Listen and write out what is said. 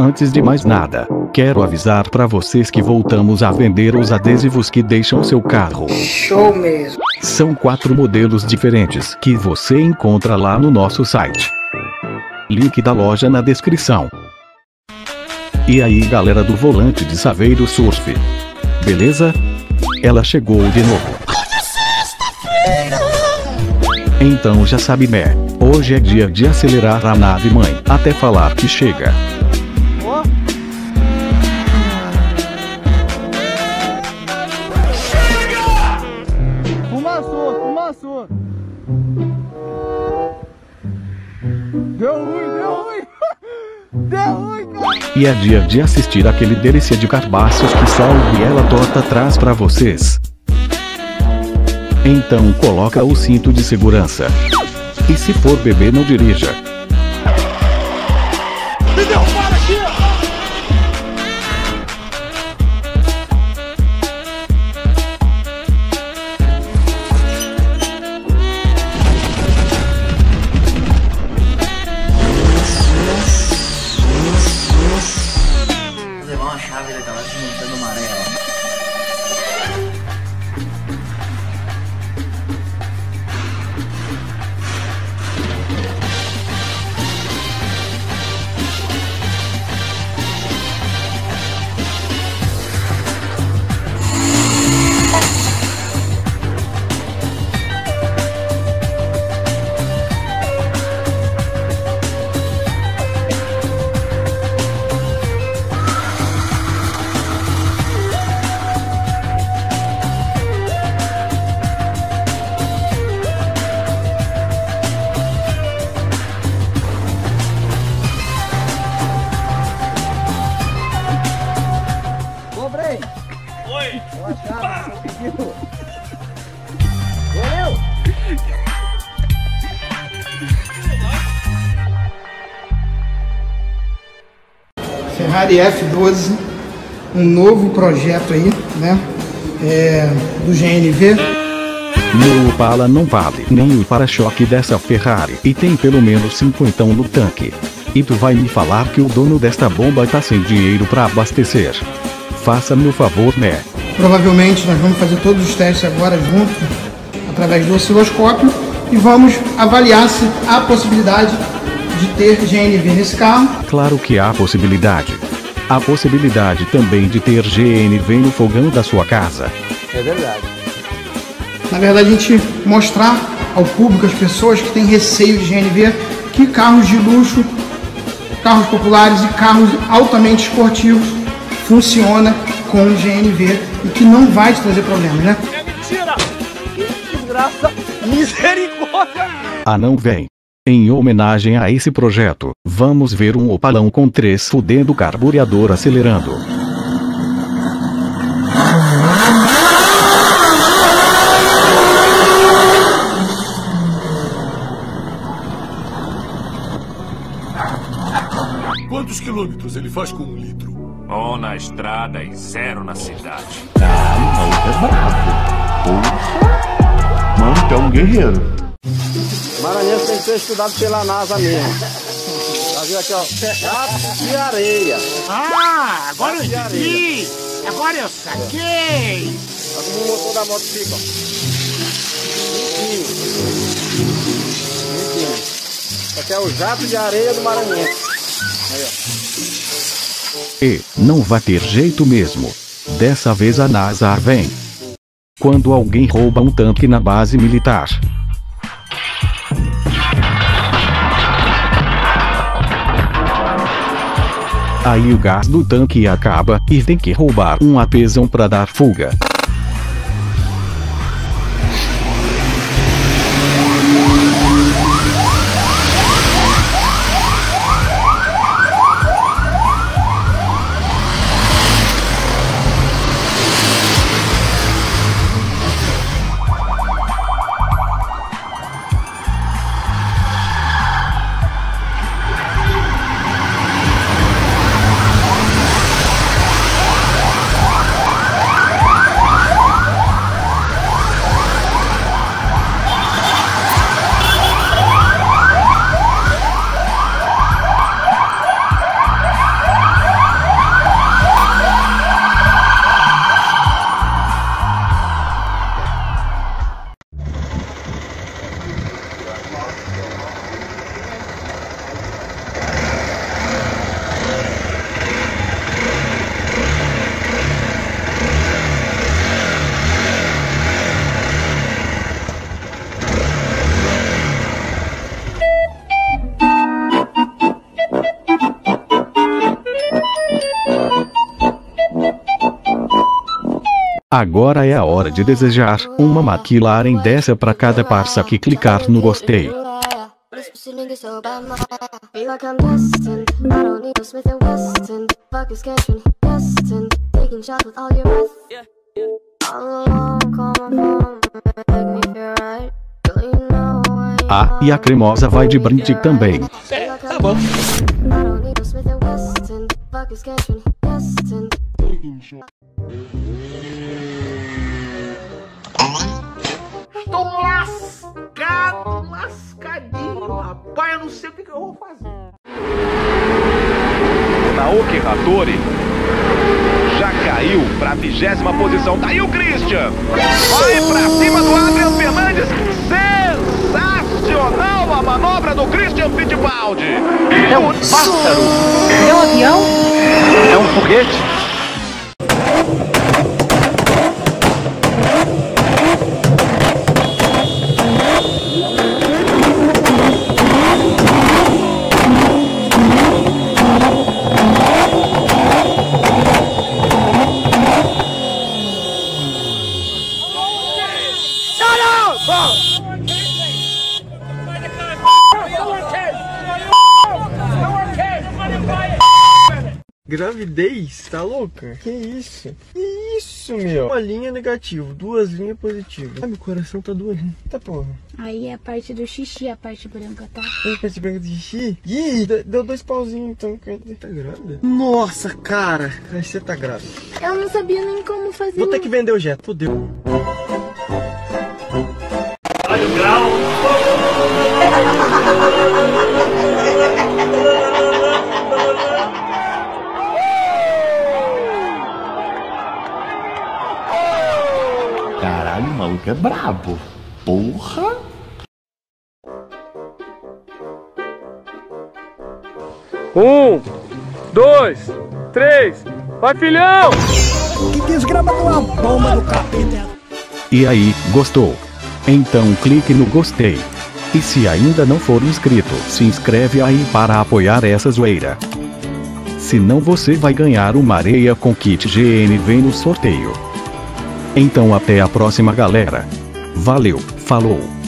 Antes de mais nada, quero avisar para vocês que voltamos a vender os adesivos que deixam seu carro. Show mesmo. São quatro modelos diferentes que você encontra lá no nosso site. Link da loja na descrição. E aí galera do volante de Saveiro Surf. Beleza? Ela chegou de novo. Então já sabe, Mé. Hoje é dia de acelerar a nave mãe até falar que chega. E é dia de assistir aquele delícia de carbaços que só o Biela Tota traz pra vocês. Então coloca o cinto de segurança. E se for beber não dirija. delle cavasse non sono mare Oi! Uma chave, você pediu. Valeu. Ferrari F12, um novo projeto aí, né? É, do GNV. Meu Opala não vale nem o para-choque dessa Ferrari e tem pelo menos 50 no tanque. E tu vai me falar que o dono desta bomba tá sem dinheiro pra abastecer. Faça-me o favor, né? Provavelmente nós vamos fazer todos os testes agora junto, através do osciloscópio, e vamos avaliar se há possibilidade de ter GNV nesse carro. Claro que há possibilidade. Há possibilidade também de ter GNV no fogão da sua casa. É verdade. Na verdade, a gente mostrar ao público, às pessoas que têm receio de GNV, que carros de luxo, carros populares e carros altamente esportivos funciona com GNV e que não vai te trazer problemas, né? É mentira. Que desgraça. Misericórdia. Ah não vem. Em homenagem a esse projeto, vamos ver um opalão com três fudendo carbureador acelerando. Quantos quilômetros ele faz com um litro? Um na estrada e zero na cidade. Mano, tu é um guerreiro. Maranhense tem que ser estudado pela NASA mesmo. Tá vendo aqui, ó? De areia. Ah, agora eu Gato de areia. entendi. Agora eu saquei. Olha como o motor da moto fica, ó. Limpinho. Limpinho. Isso aqui é o jato de areia do Maranhense. Aí, ó. E não vai ter jeito mesmo. Dessa vez a NASA vem. Quando alguém rouba um tanque na base militar. Aí o gás do tanque acaba e tem que roubar um apesão para dar fuga. Agora é a hora de desejar uma McLaren dessa pra cada parça que clicar no gostei. Ah, e a cremosa vai de brinde também. Tá bom. Tô lascado, lascadinho, rapaz. Eu não sei o que, que eu vou fazer. Naoki Hattori já caiu pra vigésima posição. Tá aí o Christian. Vai pra cima do Adrian Fernandes. Sensacional a manobra do Christian Fittipaldi. É um pássaro. É um avião? É um foguete. Gravidez? Tá louca? Que isso? Que isso, meu? Uma linha negativa, duas linhas positivas. Ai, meu coração tá doendo. Tá porra. Aí é a parte do xixi, a parte branca, tá? Aí, a parte branca do xixi? Ih, deu dois pauzinhos então. Tá grávida? Nossa, cara. Aí você tá grávida. Eu não sabia nem como fazer. Vou ter que vender o jet. Fudeu. Olha o grau. Maluco é brabo. Porra! Um, dois, três, vai filhão! Que desgrama de uma bomba do capeta. E aí, gostou? Então clique no gostei. E se ainda não for inscrito, se inscreve aí para apoiar essa zoeira. Senão você vai ganhar uma areia com kit GNV no sorteio. Então até a próxima galera. Valeu, falou!